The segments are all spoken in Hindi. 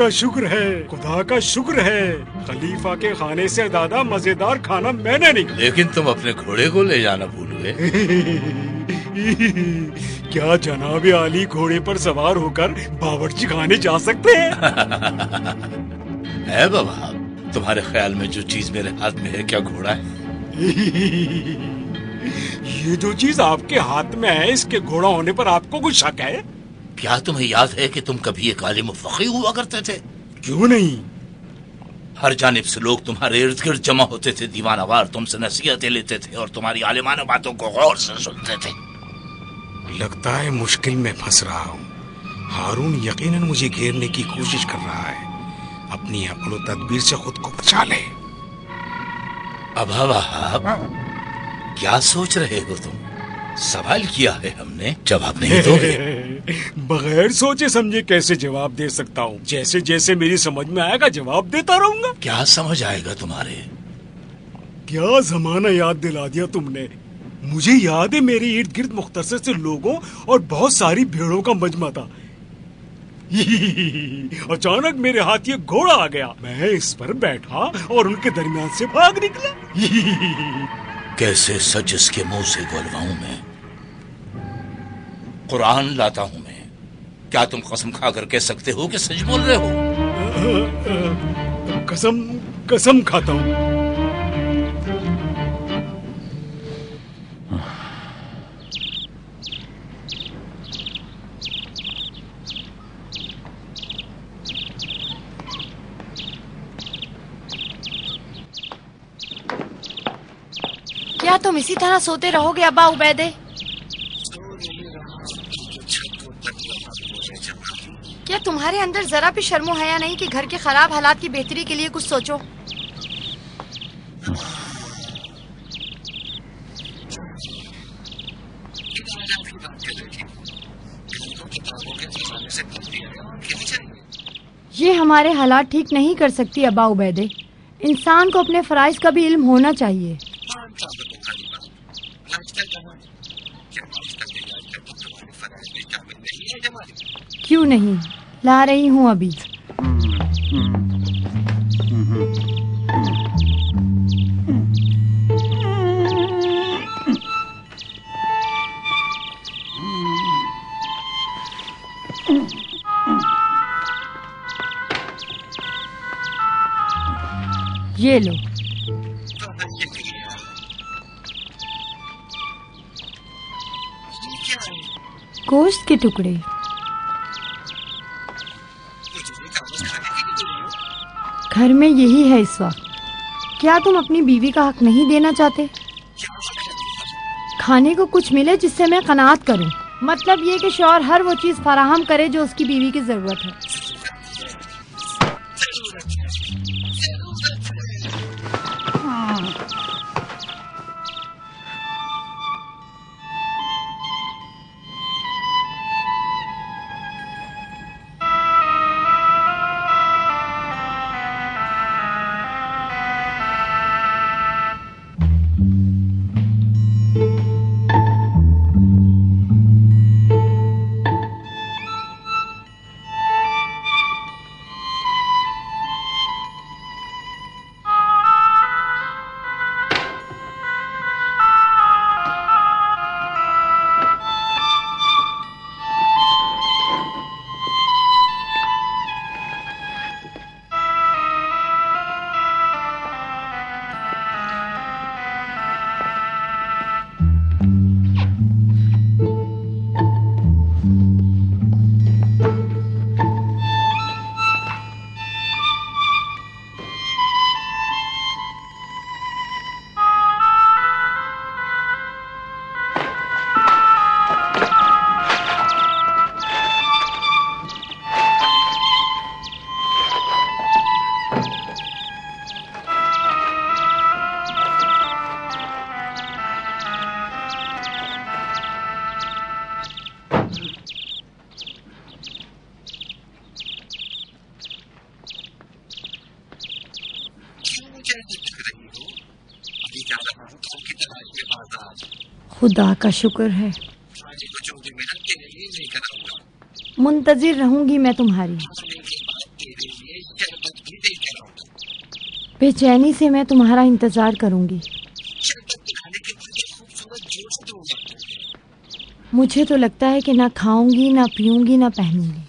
का शुक्र है खुदा का शुक्र है। खलीफा के खाने से ज़्यादा मज़ेदार खाना मैंने नहीं लेकिन तुम अपने घोड़े को ले जाना भूल गए क्या जनाब आली घोड़े पर सवार होकर बावर्ची खाने जा सकते हैं? है बाबा तुम्हारे ख्याल में जो चीज़ मेरे हाथ में है क्या घोड़ा है? ये जो चीज़ आपके हाथ में है इसके घोड़ा होने पर आपको कुछ शक है? क्या तुम्हें याद है कि तुम कभी एक आलिम फकी हुआ करते थे? क्यों नहीं? हर जानिब से लोग तुम्हारे इर्द गिर्द जमा होते थे दीवानावार तुमसे नसीहतें लेते थे और तुम्हारी आलिमाना बातों को गौर से सुनते थे। लगता है मुश्किल में फंस रहा हूँ। हारून यकीनन मुझे घेरने की कोशिश कर रहा है। अपनी अकल तदबीर से खुद को बचा ले। अब क्या सोच रहे हो तुम? सवाल किया है हमने जवाब नहीं दोगे। बगैर सोचे समझे कैसे जवाब दे सकता हूँ? जैसे जैसे मेरी समझ में आएगा जवाब देता रहूँगा। क्या समझ आएगा तुम्हारे? क्या जमाना याद दिला दिया तुमने? मुझे याद है मेरे इर्द गिर्द मुख्तसर से लोगों और बहुत सारी भेड़ों का मजमा था। अचानक मेरे हाथ ये घोड़ा आ गया। मैं इस पर बैठा और उनके दरमियान से भाग निकला। कैसे सच इसके मुँह से गोलवाऊं मैं? कुरान लाता हूँ मैं। क्या तुम कसम खाकर कह सकते हो कि सच बोल रहे हो? कसम कसम खाता हूँ। क्या तुम इसी तरह सोते रहोगे अब्बा उबैदे? तुम्हारे अंदर जरा भी शर्मो हया नहीं कि घर के खराब हालात की बेहतरी के लिए कुछ सोचो? ये हमारे हालात ठीक नहीं कर सकती अब्बा उबैदे। इंसान को अपने फराइज का भी इल्म होना चाहिए। क्यों नहीं? ला रही हूँ अभी। ये लो। गोश्त के टुकड़े। घर में यही है इस वक्त। क्या तुम अपनी बीवी का हक नहीं देना चाहते? खाने को कुछ मिले जिससे मैं कनात करूँ। मतलब ये कि शौहर हर वो चीज़ फराहम करे जो उसकी बीवी की ज़रूरत है। खुदा का शुक्र है। मुंतजिर रहूँगी मैं तुम्हारी। बेचैनी से मैं तुम्हारा इंतज़ार करूँगी। मुझे तो लगता है कि ना खाऊँगी ना पीऊँगी ना पहनूँगी।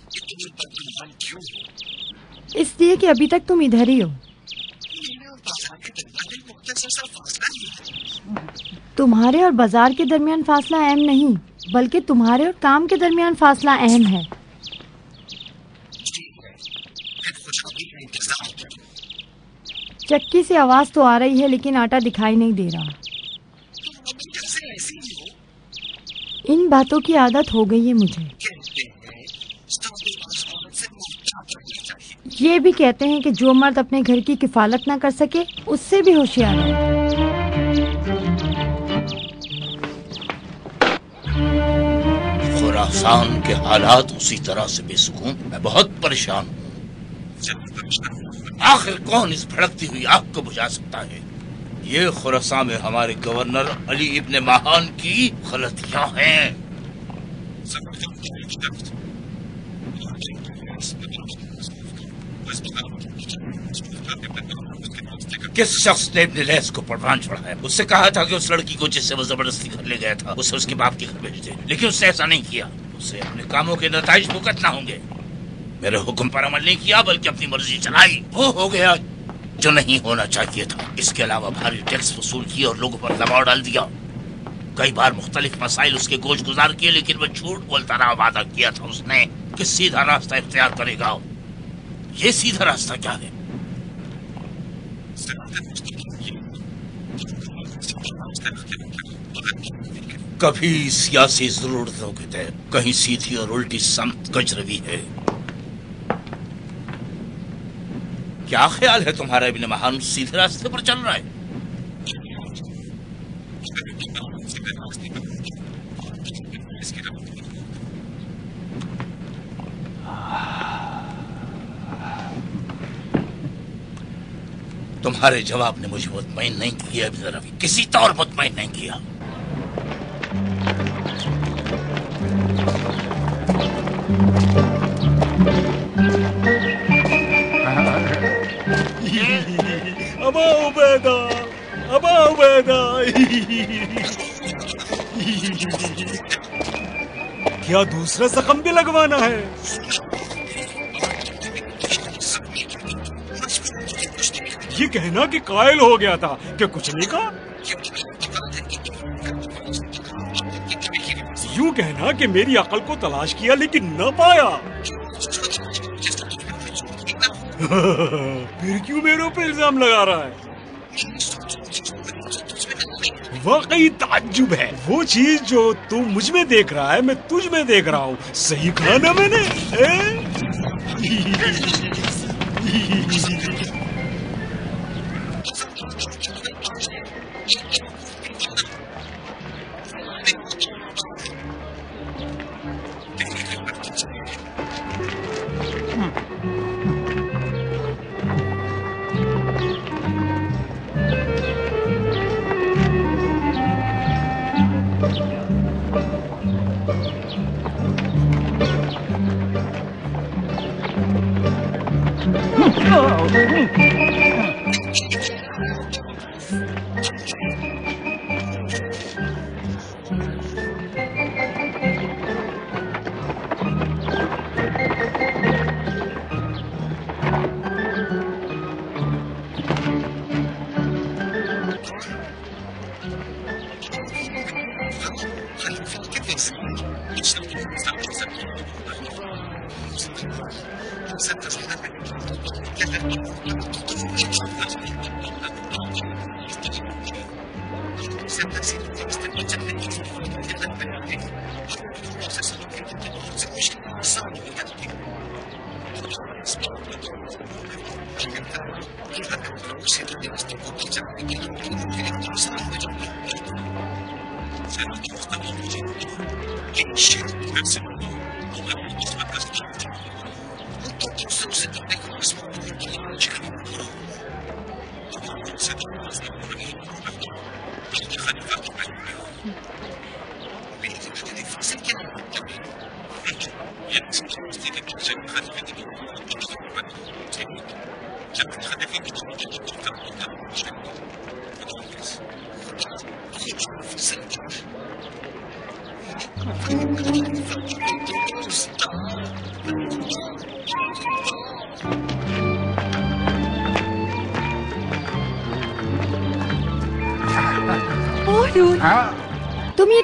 इसलिए कि अभी तक तुम इधर ही हो। तुम्हारे और बाज़ार के दरमियान फासला अहम नहीं, बल्कि तुम्हारे और काम के दरमियान फासला अहम है। चक्की से आवाज़ तो आ रही है, लेकिन आटा दिखाई नहीं दे रहा। इन बातों की आदत हो गई है मुझे। ये भी कहते हैं कि जो मर्द अपने घर की किफालत ना कर सके, उससे भी होशियार है। खुरासान के हालात उसी तरह से बेसुकून। मैं बहुत परेशान हूँ। आखिर कौन इस भड़कती हुई आग को बुझा सकता है? ये खुरासान में हमारे गवर्नर अली इब्ने महान की गलतियाँ हैं। किस शख्स ने अपने लहस को परवान चढ़ाया? उससे कहा था कि उस लड़की को जिससे वो ज़बरदस्ती घर ले गया था, उसे उसके बाप के घर भेज दे। लेकिन उसने ऐसा नहीं किया। उसे अपने कामों के नतज भुगतना होंगे। मेरे हुक्म पर अमल नहीं किया, बल्कि अपनी मर्ज़ी चलाई। वो हो गया जो नहीं होना चाहिए था। इसके अलावा भारी टैक्स वसूल किया और लोगों पर दबाव डाल दिया। कई बार मुख्तलिफ़ मसाइल उसके गोश गुजार किए, लेकिन वह झूठ बोलता रहा, वादा किया था उसने कि सीधा रास्ता इख्तियार करेगा। ये सीधा रास्ता क्या है? कभी सियासी जरूरतों के तहत कहीं सीधी और उल्टी समत गजरवी है। क्या ख्याल है तुम्हारा इब्ने महान? सीधे रास्ते पर चल रहा है। तुम्हारे जवाब ने मुझे मुतमिन नहीं किया, अभी जरा भी किसी तौर मुतमईन नहीं किया। क्या दूसरा जख्म भी लगवाना है? ये कहना कि कायल हो गया था। क्या कुछ नहीं कहा? यूँ कहना कि मेरी अकल को तलाश किया लेकिन न पाया। फिर क्यों मेरे ऊपर इल्ज़ाम लगा रहा है? वाकई ताज्जुब है। वो चीज़ जो तू मुझमें देख रहा है, मैं तुझ में देख रहा हूँ। सही कहा ना मैंने? ए?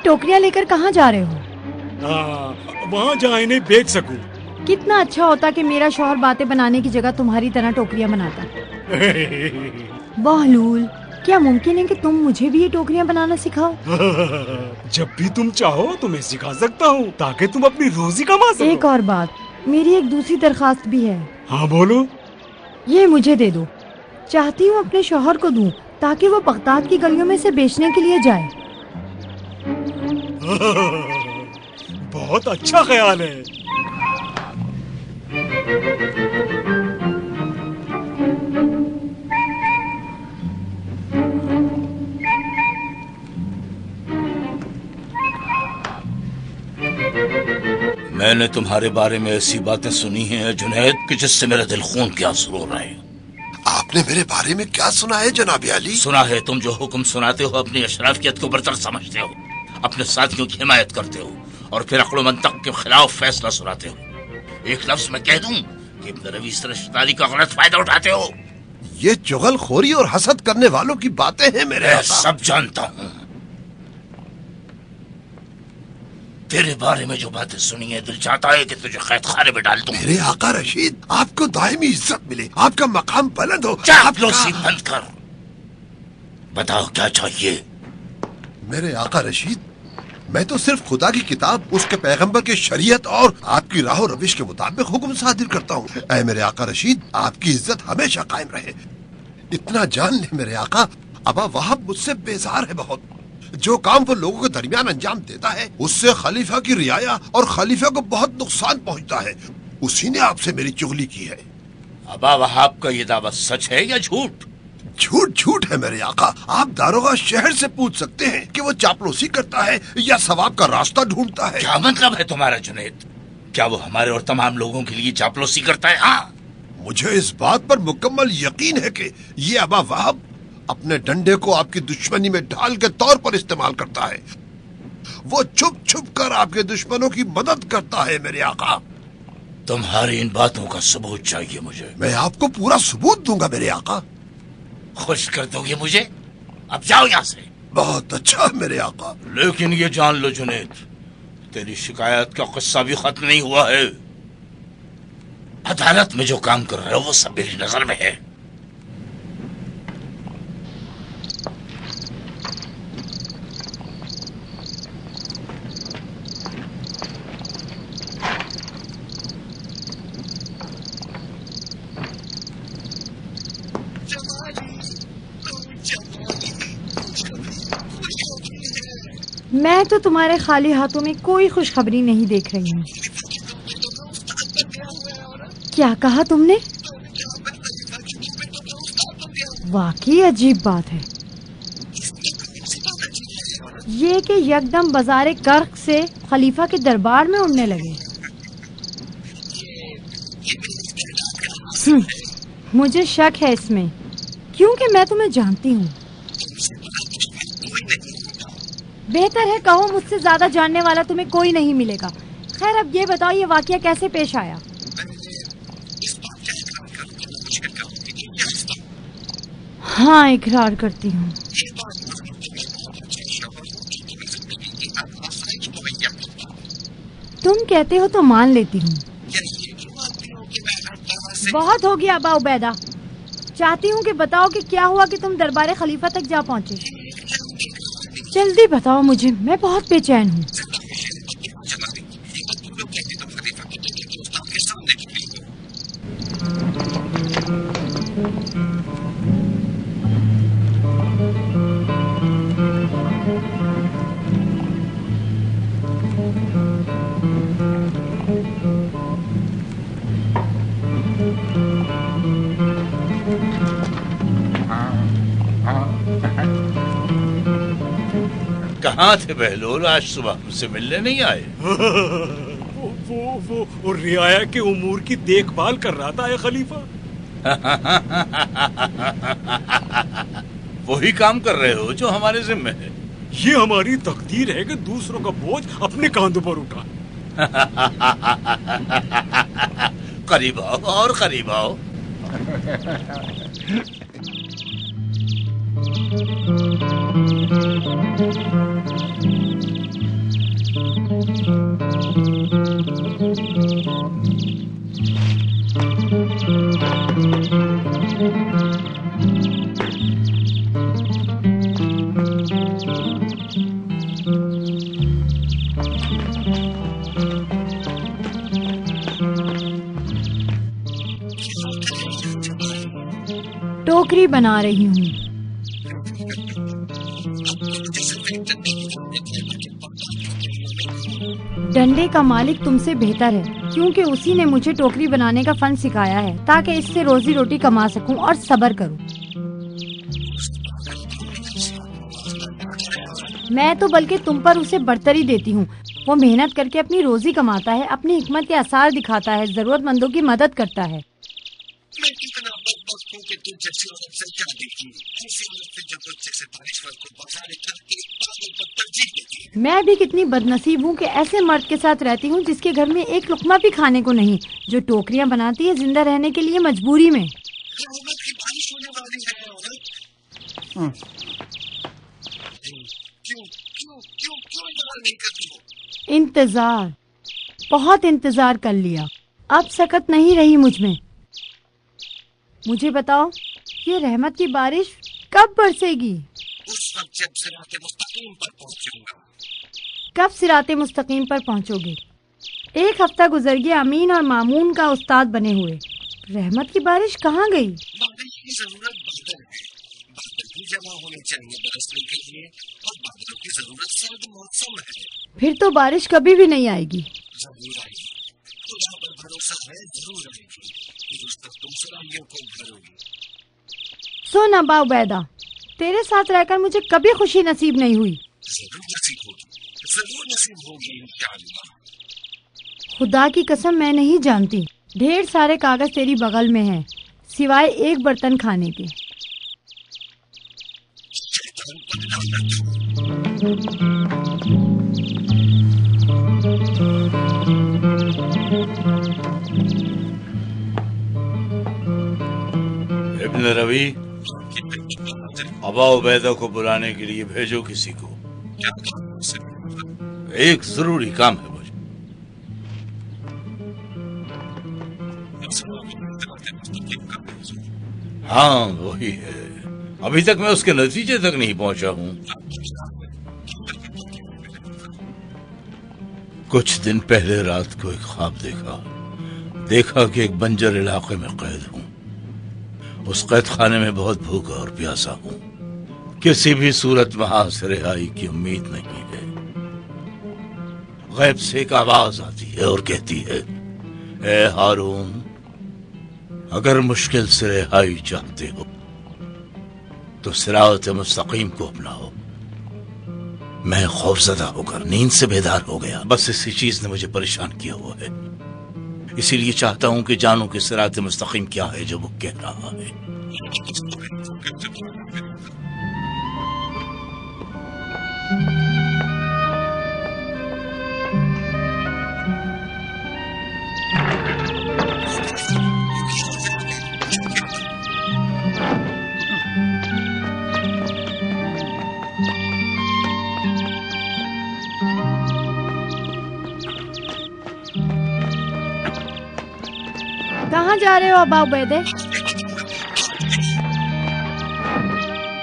टोकरियाँ लेकर कहाँ जा रहे हो? हाँ वहाँ जहाँ इन्हें बेच सकूँ। कितना अच्छा होता कि मेरा शोहर बातें बनाने की जगह तुम्हारी तरह टोकरियाँ बनाता। बहलूल क्या मुमकिन है कि तुम मुझे भी ये टोकरियाँ बनाना सिखाओ? जब भी तुम चाहो तो मैं सिखा सकता हूँ ताकि तुम अपनी रोजी कमा सको। एक और बात मेरी एक दूसरी दरखास्त भी है। हाँ बोलो। ये मुझे दे दो। चाहती हूँ अपने शोहर को दूँ ताकि वो बगदाद की गलियों में से बेचने के लिए जाए। बहुत अच्छा ख्याल है। मैंने तुम्हारे बारे में ऐसी बातें सुनी हैं जुनैद कि जिससे मेरा दिल खून के आँसू रो रहे। हैं आपने मेरे बारे में क्या सुना है जनाब अली? सुना है तुम जो हुक्म सुनाते हो अपनी अशराफियत को बरतर समझते हो। अपने साथियों की हिमायत करते हो और फिर अकल मंतक के खिलाफ फैसला सुनाते हो। एक लफ्ज में कह दूँ कि इब्न रवी इस रिश्तेदारी का गलत फ़ायदा उठाते हो। ये चुगलखोरी और हसद करने वालों की बातें हैं मेरे मैं सब जानता हूँ। तेरे बारे में जो बातें सुनी है दिल चाहता है कि तुझे कैद खाने में डाल दूँ। मेरे आका रशीद आपको दायमी इज़्ज़त मिले आपका मकाम बुलंद हो चापलूसी आपका- बंद कर। बताओ क्या चाहिए? मेरे आका रशीद मैं तो सिर्फ़ खुदा की किताब, उसके पैगंबर की शरीयत और आपकी राह रविश के मुताबिक हुक्म सादिर करता हूँ। मेरे आका रशीद, आपकी इज़्ज़त हमेशा कायम रहे। इतना जान ले मेरे आका, अबा वहाब मुझसे बेजार है बहुत। जो काम वो लोगों के दरमियान अंजाम देता है, उससे खलीफा की रियाया और खलीफा को बहुत नुकसान पहुँचता है। उसी ने आपसे मेरी चुगली की है। अबा वहाब का ये दावा सच है या झूठ? झूठ झूठ है मेरे आका। आप दारोगा शहर से पूछ सकते हैं कि वो चापलूसी करता है या सवाब का रास्ता ढूंढता है। क्या मतलब है तुम्हारा जुनेद? क्या वो हमारे और तमाम लोगों के लिए चापलूसी करता है? हाँ। मुझे इस बात पर मुकम्मल यकीन है कि ये अबा वहाब अपने डंडे को आपकी दुश्मनी में ढाल के तौर पर इस्तेमाल करता है। वो छुप छुप कर आपके दुश्मनों की मदद करता है मेरे आका। तुम्हारी इन बातों का सबूत चाहिए मुझे। मैं आपको पूरा सबूत दूँगा मेरे आका। खुश कर दोगे मुझे? अब जाओ यहाँ से। बहुत अच्छा मेरे आका। लेकिन ये जान लो जुनेद तेरी शिकायत का किस्सा भी खत्म नहीं हुआ है। अदालत में जो काम कर रहे हो वो सब मेरी नज़र में है। मैं तो तुम्हारे खाली हाथों में कोई खुशखबरी नहीं देख रही हूँ। क्या कहा तुमने? वाकई अजीब बात है। ये कि यकदम बाज़ार कर्क से खलीफा के दरबार में उड़ने लगे। हम्म, मुझे शक है इसमें। क्योंकि मैं तुम्हें जानती हूँ। बेहतर है कहो मुझसे ज़्यादा जानने वाला तुम्हें कोई नहीं मिलेगा। खैर, अब ये बताओ, ये वाकया कैसे पेश आया? हाँ इकरार करती हूँ। तुम कहते हो तो मान लेती हूँ। बहुत हो गया, अबा उबैदा। चाहती हूँ कि बताओ कि क्या हुआ कि तुम दरबार खलीफा तक जा पहुँचे? जल्दी बताओ मुझे मैं बहुत बेचैन हूँ। थे बहलोल आज सुबह मुझसे मिलने नहीं आए। वो वो वो, वो रियाया के उमूर की देखभाल कर रहा था ए खलीफा। वही काम कर रहे हो जो हमारे जिम्मे है। ये हमारी तकदीर है कि दूसरों का बोझ अपने कांधों पर उठा। करीब आओ और करीब आओ। टोकरी बना रही हूँ। डंडे का मालिक तुमसे बेहतर है। क्योंकि उसी ने मुझे टोकरी बनाने का फन सिखाया है, ताकि इससे रोजी रोटी कमा सकूँ और सबर करूँ। मैं तो बल्कि तुम पर उसे बढ़तरी देती हूँ वो मेहनत करके अपनी रोजी कमाता है, अपनी हिकमत के आसार दिखाता है, जरूरतमंदों की मदद करता है ऐसी से बच्चे से बारिश को पागल पर तरजीह देती है मैं भी कितनी बदनसीब हूँ कि ऐसे मर्द के साथ रहती हूँ जिसके घर में एक लुकमा भी खाने को नहीं जो टोकरियाँ बनाती है ज़िंदा रहने के लिए मजबूरी में। की बारिश होने वाली है क्यों क्यों क्यों क्यों इंतज़ार नहीं करती हो। इंतज़ार बहुत इंतज़ार कर लिया। अब सकत नहीं रही मुझमें। मुझे बताओ ये रहमत की बारिश कब बरसेगी? उस वक्त जब सिरात मुस्तकीम पर पहुंचूँगा। कब सिराते मुस्तकीम पर पहुंचोगे? एक हफ़्ता गुजर गया अमीन और मामून का उस्ताद बने हुए। रहमत की बारिश कहाँ गई? बारिश की ज़रूरत बादल है। बादल भी जमा होने चाहिए बरसने के लिए और बादलों की ज़रूरत सर्द मौसम है। फिर तो बारिश कभी भी नहीं आएगी। ज़रूर आएगी। खुदा पर भरोसा है ज़रूर आएगी फिर उस तक तुम सलाहियों को भरोगी सुन अबा उबैदा तेरे साथ रहकर मुझे कभी खुशी नसीब नहीं हुई। खुदा की कसम मैं नहीं जानती ढेर सारे कागज़ तेरी बगल में हैं सिवाय एक बर्तन खाने के। शैतान पर इब्न रवि अबा उबैदा को बुलाने के लिए भेजो किसी को। एक ज़रूरी काम है मुझे। हाँ वही है। अभी तक मैं उसके नतीजे तक नहीं पहुँचा हूँ। कुछ दिन पहले रात को एक ख्वाब देखा। देखा कि एक बंजर इलाके में कैद हूँ उस कैद खाने में बहुत भूखा और प्यासा हूँ। किसी भी सूरत वहाँ से रिहाई की उम्मीद नहीं है। गैब से एक आवाज़ आती है और कहती है, ए हारून, अगर मुश्किल से रिहाई चाहते हो तो सिरात मुस्तकीम को अपनाओ। मैं खौफजदा होकर नींद से बेदार हो गया। बस इसी चीज़ ने मुझे परेशान किया हुआ है। इसीलिए चाहता हूँ कि जानू कि सिरात मुस्तकीम क्या है जो वो कह रहा है। कहाँ जा रहे हो अबा उबैदे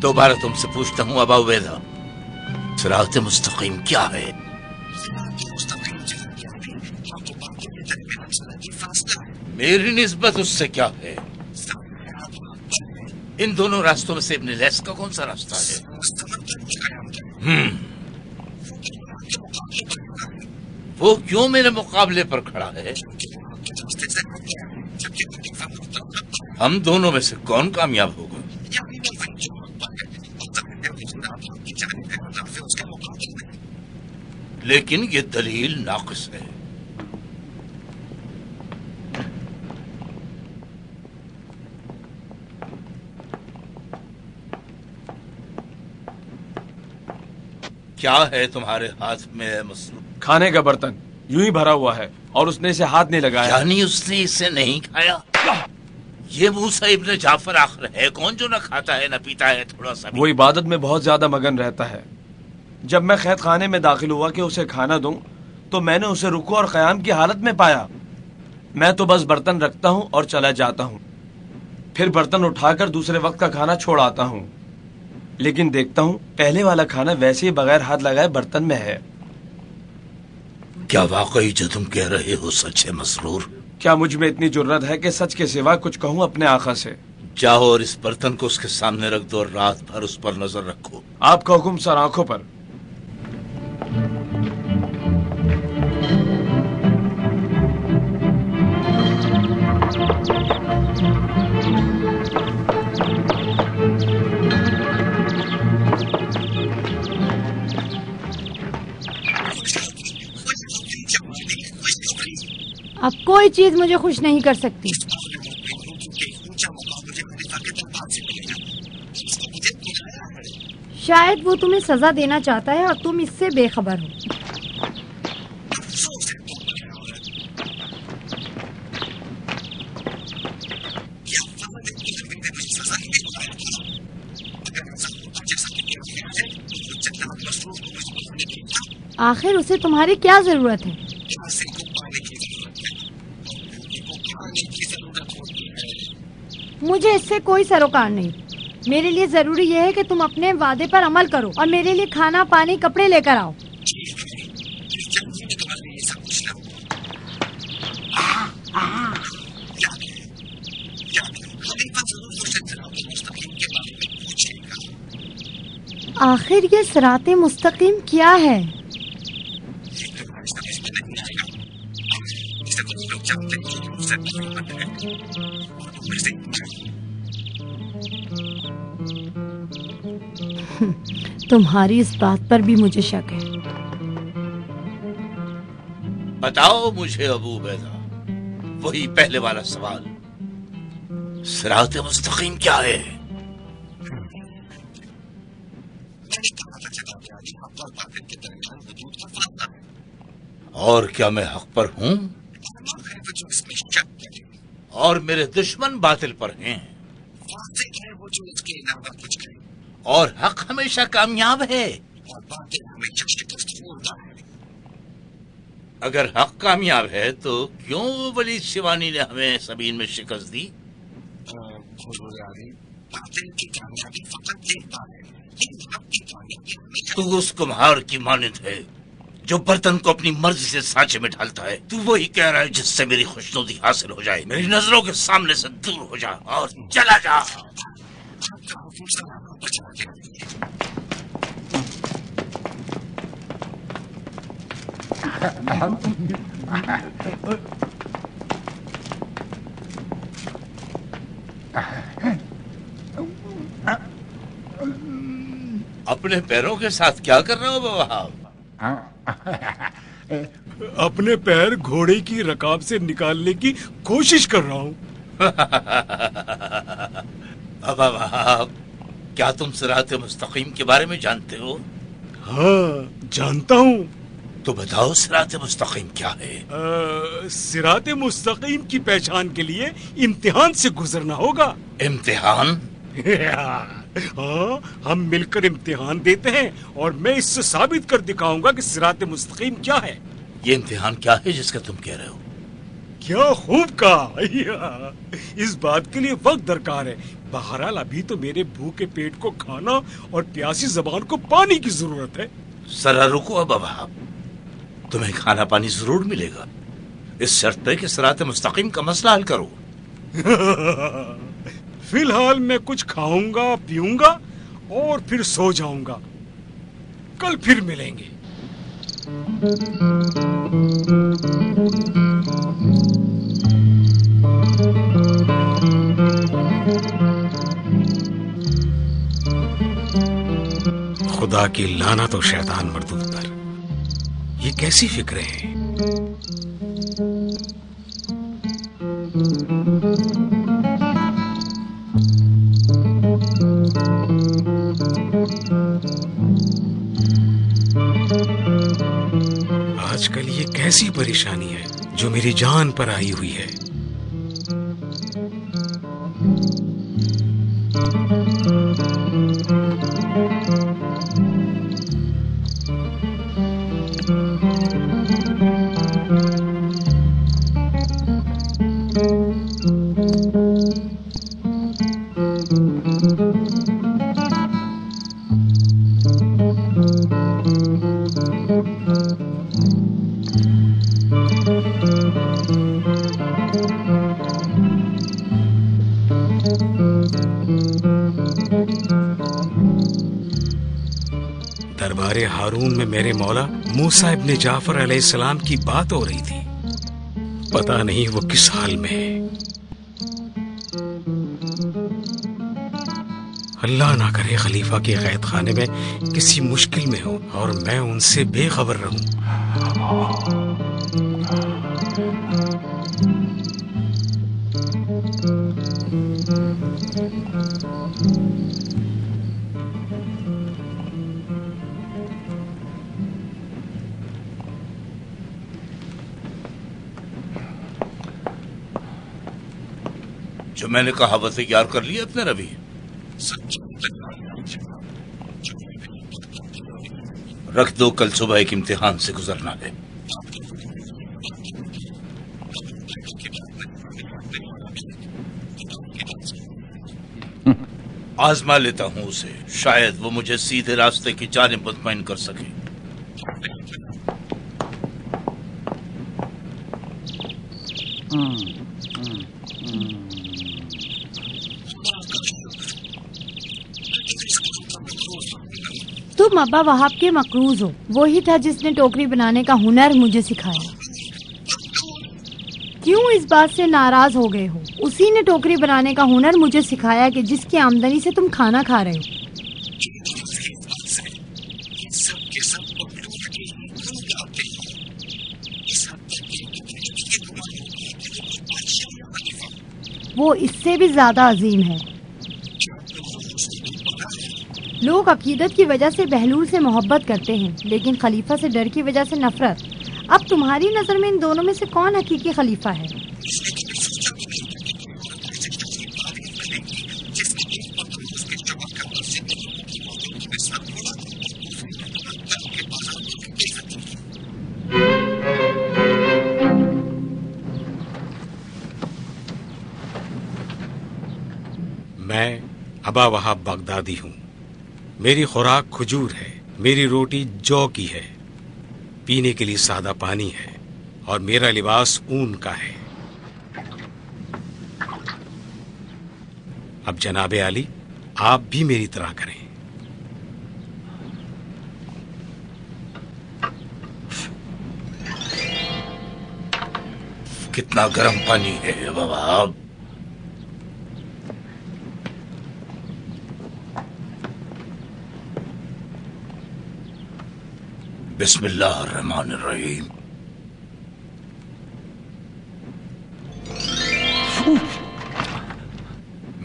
दोबारा तुमसे पूछता हूं अबा उबैदा सिरात मुस्तकीम क्या है मुस्तकीम जहाँ क्या भी आपको बातों के दरमियान सनदी फासला है मेरी निस्बत उससे क्या है सामने आप इन दोनों रास्तों में से अपने लेस का कौन सा रास्ता है? हम्म। वो क्यों मेरे मुकाबले पर खड़ा है? हम दोनों में से कौन कामयाब होगा? लेकिन ये दलील नाकस है। क्या है तुम्हारे हाथ में मसरूफ खाने का बर्तन यूँ ही भरा हुआ है और उसने इसे हाथ नहीं लगाया। यानी उसने इसे नहीं खाया। ये मूसा इब्न जाफ़र आखिर है कौन जो न खाता है न पीता है? थोड़ा सा वो इबादत में बहुत ज़्यादा मगन रहता है। जब मैं खैत खाने में दाखिल हुआ कि उसे खाना दूँ तो मैंने उसे रुको और कयाम की हालत में पाया। मैं तो बस बर्तन रखता हूँ और चला जाता हूँ। फिर बर्तन उठाकर दूसरे वक्त का खाना छोड़ आता हूँ। लेकिन देखता हूँ पहले वाला खाना वैसे ही बगैर हाथ लगाए बर्तन में है। क्या वाकई जो तुम कह रहे हो सच है मसरूर? क्या मुझमें इतनी ज़रूरत है कि सच के सिवा कुछ कहूँ अपने आखा से? जाओ और इस बर्तन को उसके सामने रख दो और रात भर उस पर नज़र रखो। आपका हुक्म सर आँखों पर। अब कोई चीज़ मुझे खुश नहीं कर सकती। शायद वो तुम्हें सजा देना चाहता है और तुम इससे बेखबर हो। आखिर उसे तुम्हारी क्या ज़रूरत है? मुझे इससे कोई सरोकार नहीं। मेरे लिए ज़रूरी यह है कि तुम अपने वादे पर अमल करो और मेरे लिए खाना, पानी, कपड़े लेकर आओ। आखिर ये सराते मुस्तकीम क्या है? तुम्हारी इस बात पर भी मुझे शक है। बताओ मुझे, अबू बैदा, वही पहले वाला सवाल। सिरात मुस्तकीम क्या है? और क्या मैं हक पर हूँ? और मेरे दुश्मन बातिल पर हैं। और हक हमेशा कामयाब है। अगर हक कामयाब है तो क्यों वली शिवानी ने हमें सबीन में शिकस्त दी? तू उस कुम्हार की मानद है, जो बर्तन को अपनी मर्ज़ी से सांचे में ढालता है। तू वही कह रहा है जिससे मेरी खुशनुदी हासिल हो जाए, मेरी नज़रों के सामने से दूर हो जा और चला जा। अपने पैरों के साथ क्या कर रहे हो बाबा? अपने पैर घोड़े की रकाब से निकालने की कोशिश कर रहा हूँ। बाबा क्या तुम सिरात मुस्तकीम के बारे में जानते हो? हाँ जानता हूँ। तो बताओ सिरात मुस्तकीम क्या है? सिराते मुस्तकीम की पहचान के लिए इम्तिहान से गुजरना होगा। इम्तिहान? हाँ हम मिलकर इम्तिहान देते हैं और मैं इससे साबित कर दिखाऊँगा कि सिराते मुस्तकीम क्या है। ये इम्तिहान क्या है जिसका तुम कह रहे हो? क्या खूब कहा इस बात के लिए वक्त दरकार है। बहरहाल अभी तो मेरे भूखे पेट को खाना और प्यासी जबान को पानी की ज़रूरत है। सरा रुको अब अब तुम्हें खाना पानी ज़रूर मिलेगा। इस शर्त पे कि सरात मुस्तकीम का मसला हल करो। फ़िलहाल मैं कुछ खाऊँगा पीऊँगा और फिर सो जाऊँगा। कल फिर मिलेंगे। खुदा की लाना तो शैतान मरदूद पर ये कैसी फ़िक्र है? आजकल ये कैसी परेशानी है जो मेरी जान पर आई हुई है? दरबार हारून में मेरे मौला मूसा इब्ने जाफ़र अलैहिस्सलाम की बात हो रही थी। पता नहीं वो किस हाल में है। अल्लाह ना करे खलीफा के कैद खाने में किसी मुश्किल में हो और मैं उनसे बेखबर रहूँ। जो मैंने कहा वह तैयार कर लिया अपने रवि। रख दो, कल सुबह एक इम्तिहान से गुजरना है। आजमा लेता हूँ उसे। शायद वो मुझे सीधे रास्ते की जानिब मुतमईन कर सके। तुम अब्बा वहाब के मकरूज हो। वो ही था जिसने टोकरी बनाने का हुनर मुझे सिखाया। क्यों इस बात से नाराज़ हो गए हो? उसी ने टोकरी बनाने का हुनर मुझे सिखाया कि जिसकी आमदनी से तुम खाना खा रहे हो। वो इससे भी ज़्यादा अजीम है। लोग अकीदत की वजह से बहलूल से मोहब्बत करते हैं, लेकिन खलीफा से डर की वजह से नफरत। अब तुम्हारी नज़र में इन दोनों में से कौन हकीकी खलीफा है? मैं अबा वहाब बगदादी हूँ। मेरी खुराक खजूर है, मेरी रोटी जौ की है, पीने के लिए सादा पानी है और मेरा लिबास ऊन का है। अब जनाबे आली, आप भी मेरी तरह करें। कितना गर्म पानी है, बाबा बिस्मिल्लाह रहमान रहीम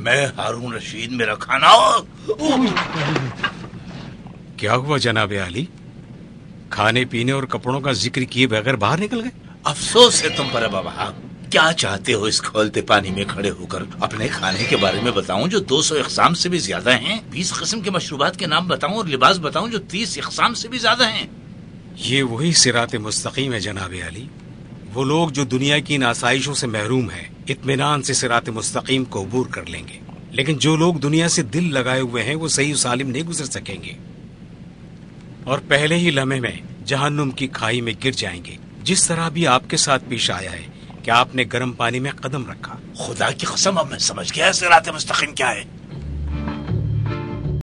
मैं हारून रशीद मेरा खाना। क्या हुआ जनाब आली खाने पीने और कपड़ों का ज़िक्र किए बगैर बाहर निकल गए? अफसोस है तुम पर बाबा क्या चाहते हो इस खोलते पानी में खड़े होकर अपने खाने के बारे में बताऊँ जो 200 सौ इकसाम से भी ज़्यादा हैं 20 किस्म के मशरूबात के नाम बताऊँ और लिबास बताऊँ जो 30 इकसाम से भी ज़्यादा हैं? ये वही सिरात मुस्तकीम है जनाब अली। वो लोग जो दुनिया की इन आसाइशों से महरूम है, इत्मीनान से सिरात मुस्तकीम को अबूर कर लेंगे। लेकिन जो लोग दुनिया से दिल लगाए हुए हैं, वो सही सालिम नहीं गुजर सकेंगे। और पहले ही लम्हे में जहन्नुम की खाई में गिर जाएँगे। जिस तरह भी आपके साथ पेश आया है कि आपने गर्म पानी में कदम रखा। खुदा की कसम, अब मैं समझ गया सिरात मुस्तकीम क्या है।